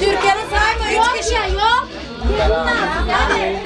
Türkiye'nin sayma üç kişi. Yok ya yok. Hadi.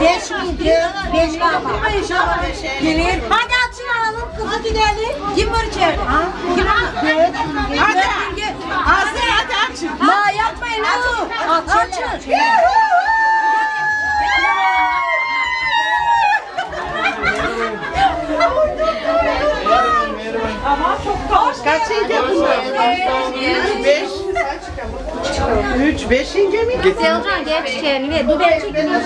Beş miydi? Beş kalma. Gelir. Hadi açın alalım kızı gidelim. Kim var içeride? Kim var? Hadi. Hadi hadi açın. Ma yapmayın. Açın. Açın. Kaç ince bunlar? Üç, beş. Üç, beş ince mi? Selcan geç kendine. Biber çekilmiş.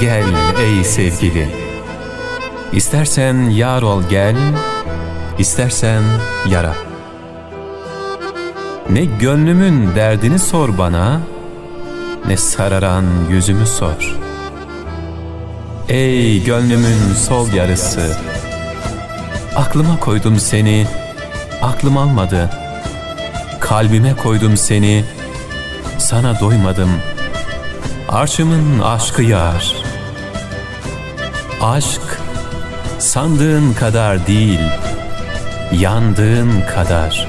Gel ey sevgili İstersen yar ol gel İstersen yara. Ne gönlümün derdini sor bana Ne sararan yüzümü sor. Ey gönlümün sol yarısı Aklıma koydum seni Aklım almadı. Kalbime koydum seni Sana doymadım. Arşımın aşkı yar. Aşk sandığın kadar değil, yandığın kadar.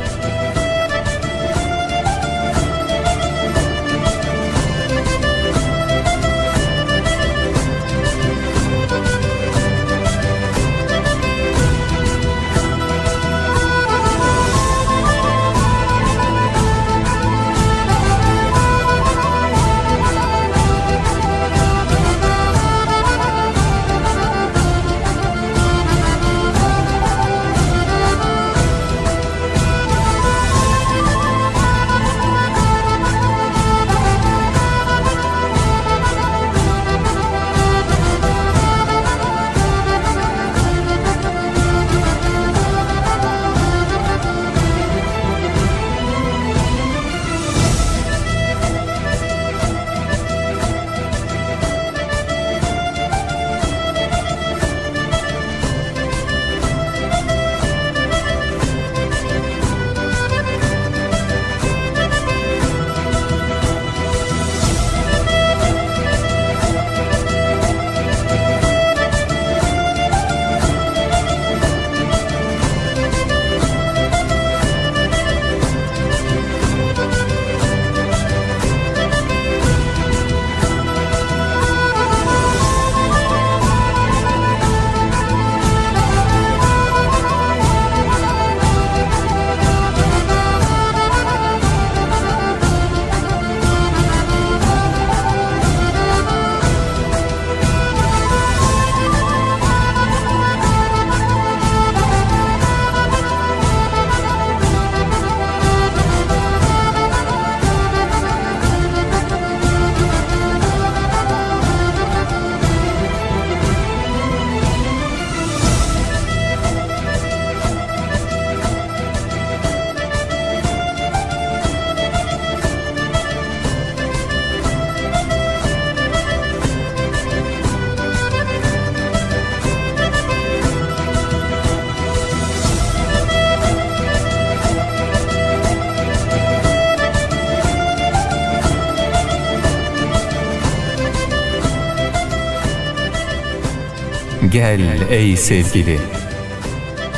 Gel ey sevgili.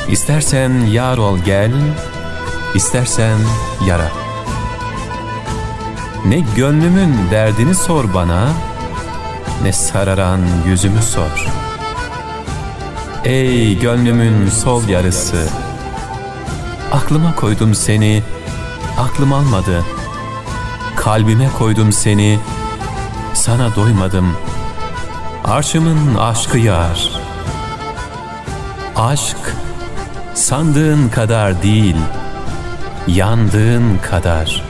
İstersen yar ol gel İstersen yara. Ne gönlümün derdini sor bana Ne sararan yüzümü sor. Ey gönlümün sol yarısı Aklıma koydum seni Aklım almadı. Kalbime koydum seni Sana doymadım. Arşımın aşkı yar. Aşk sandığın kadar değil, yandığın kadar.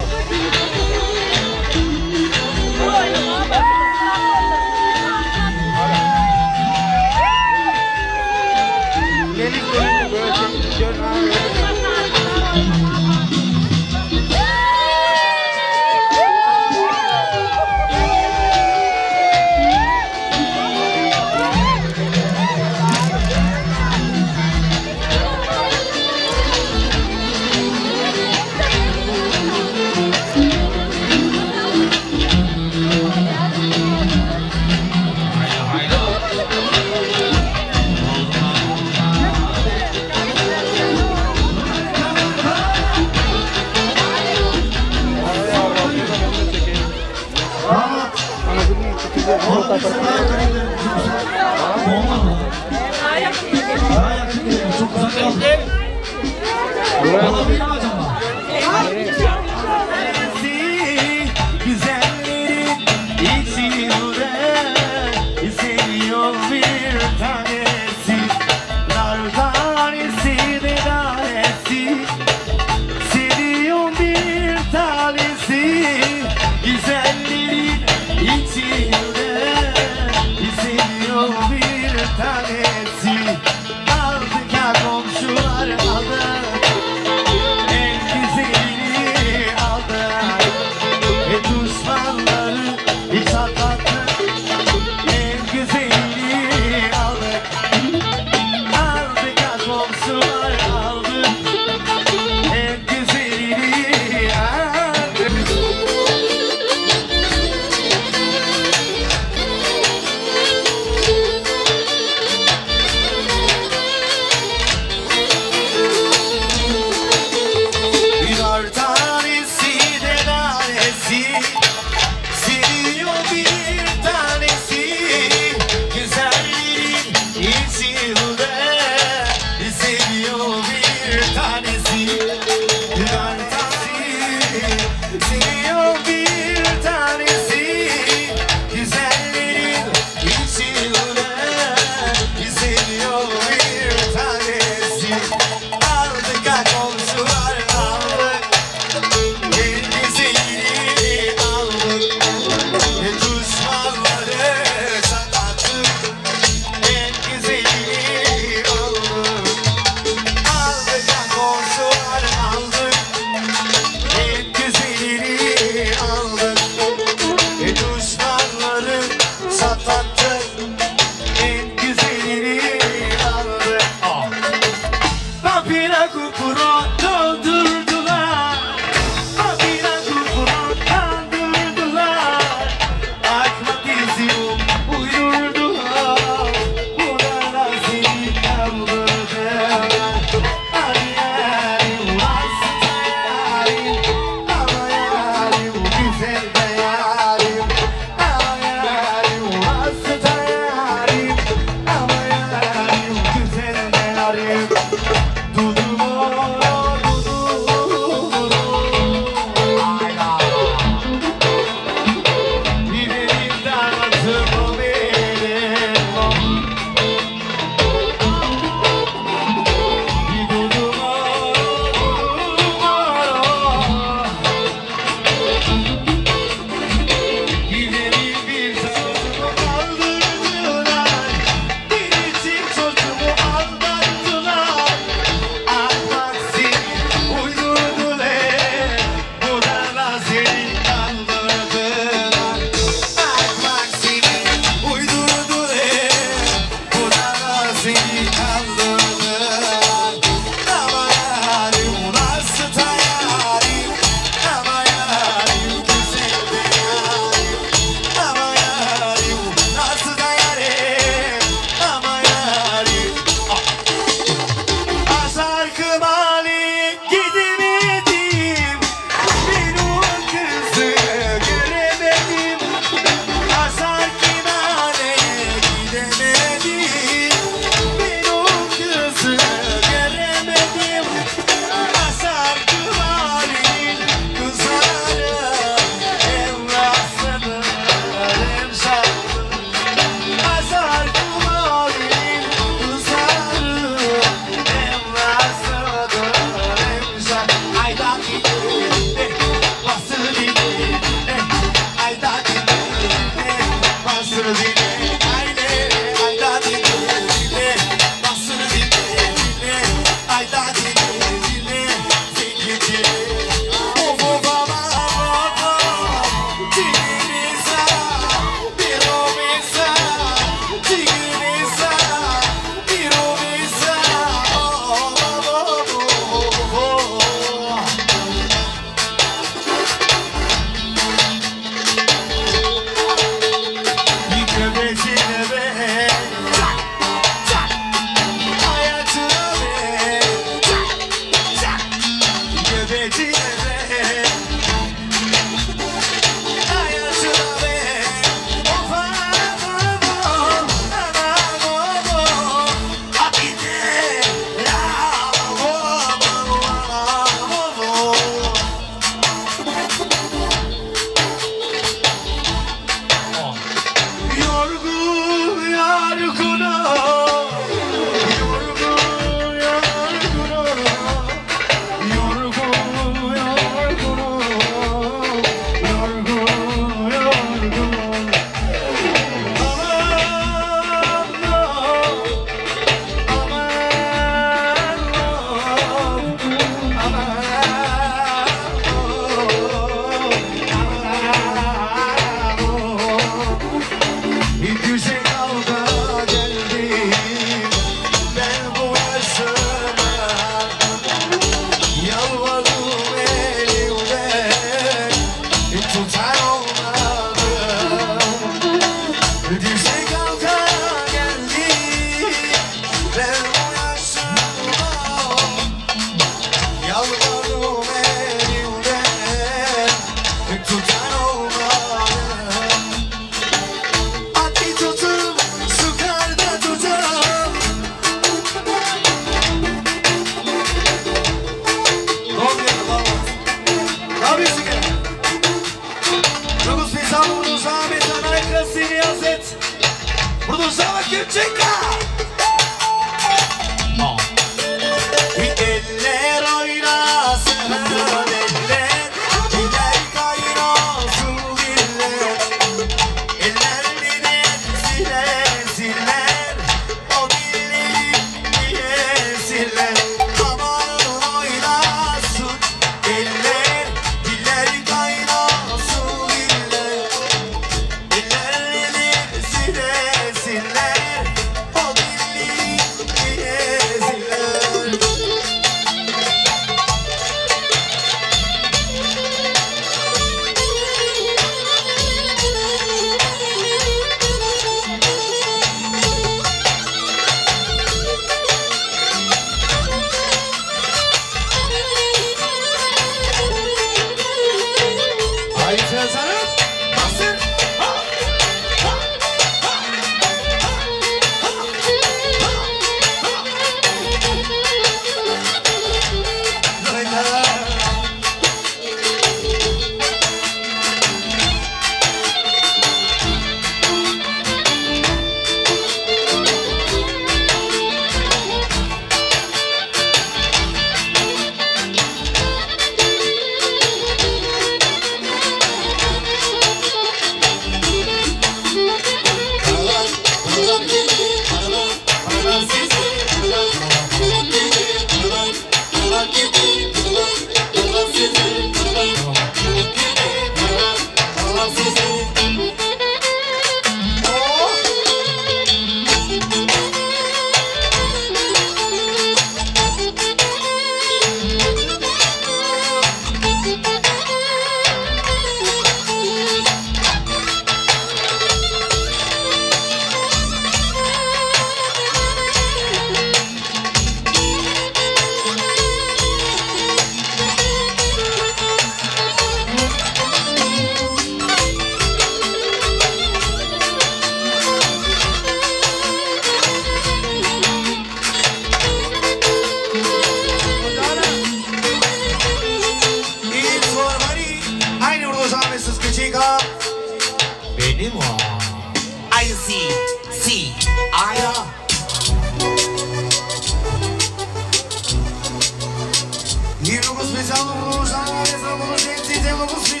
never was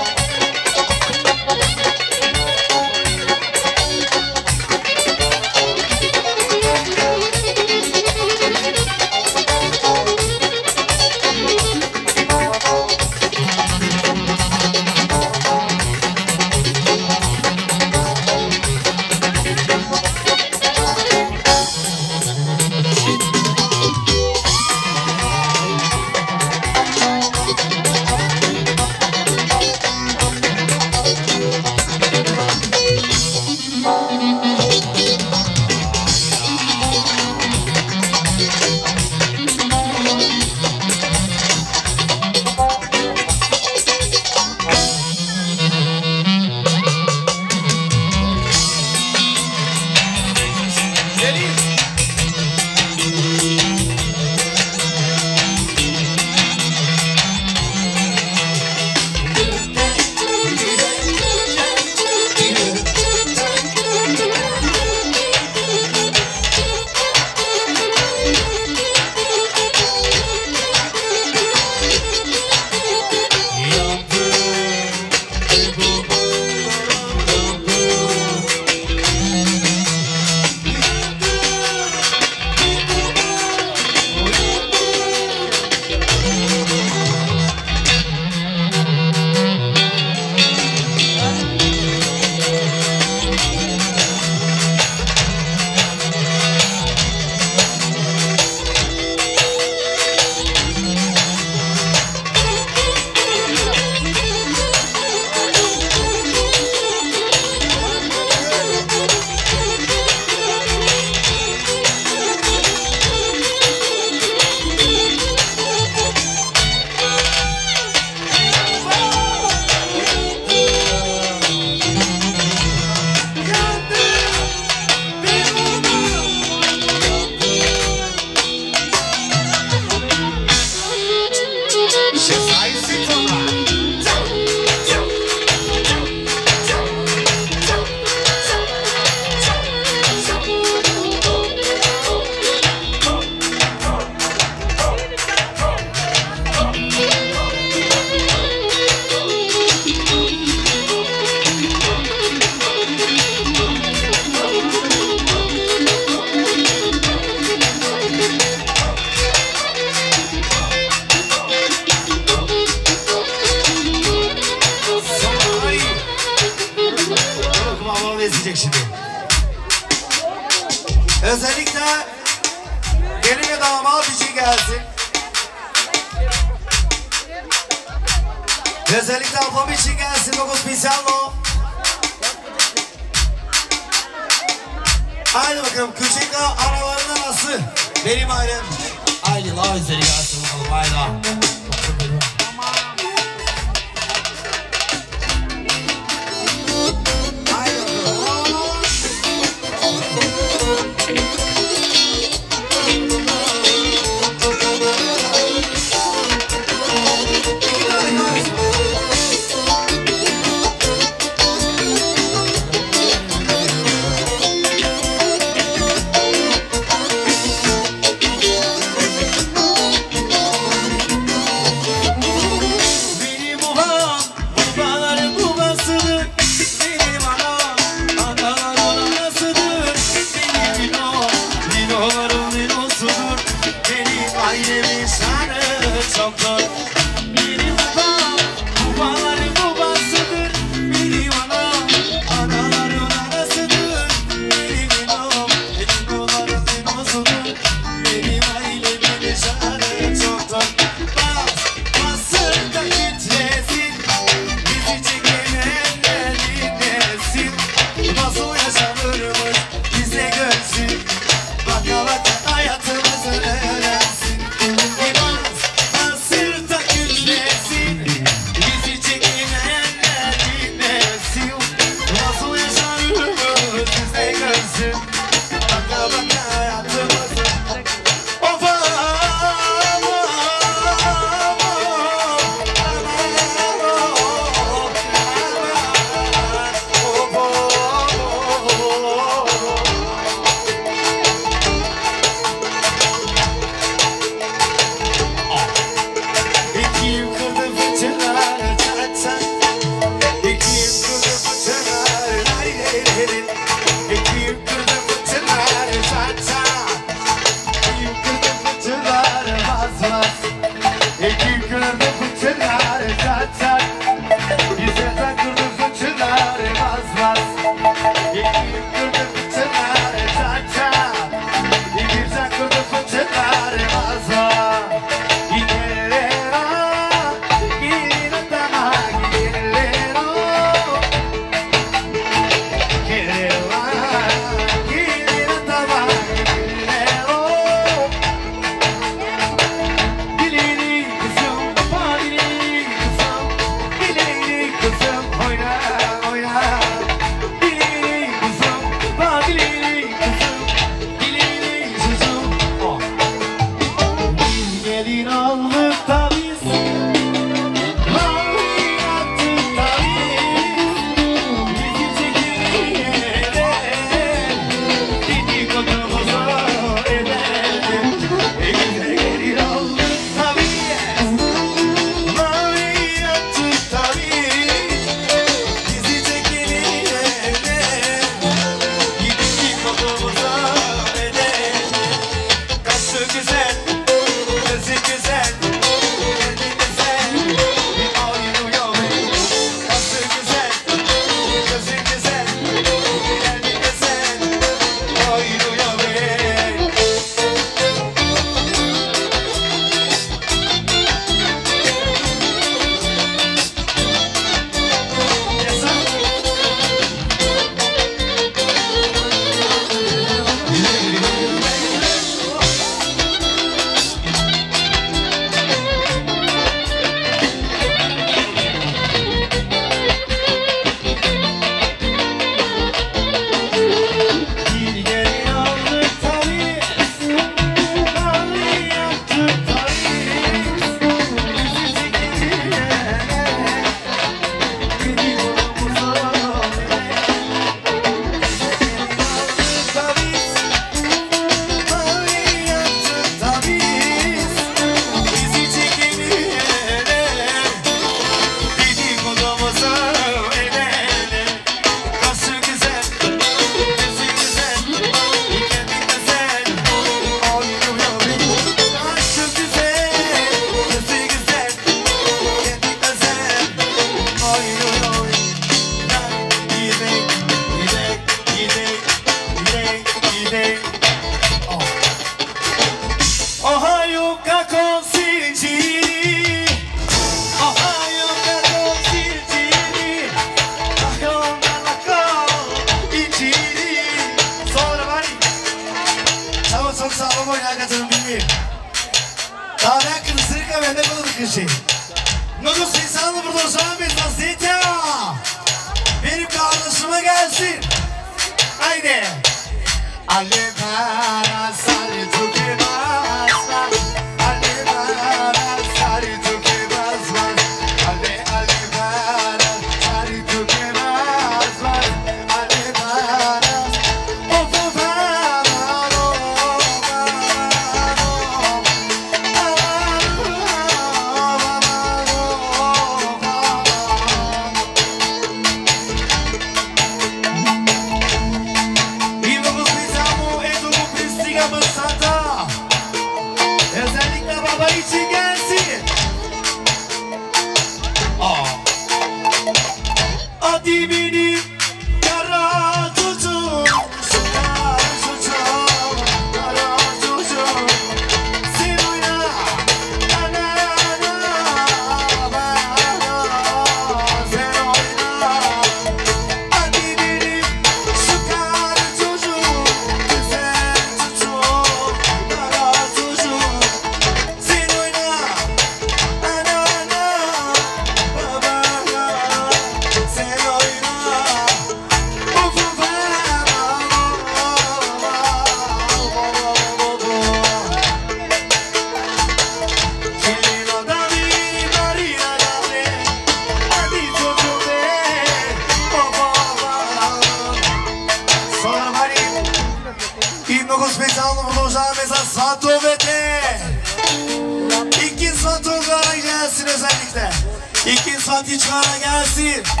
İki svatiçlara gelsin.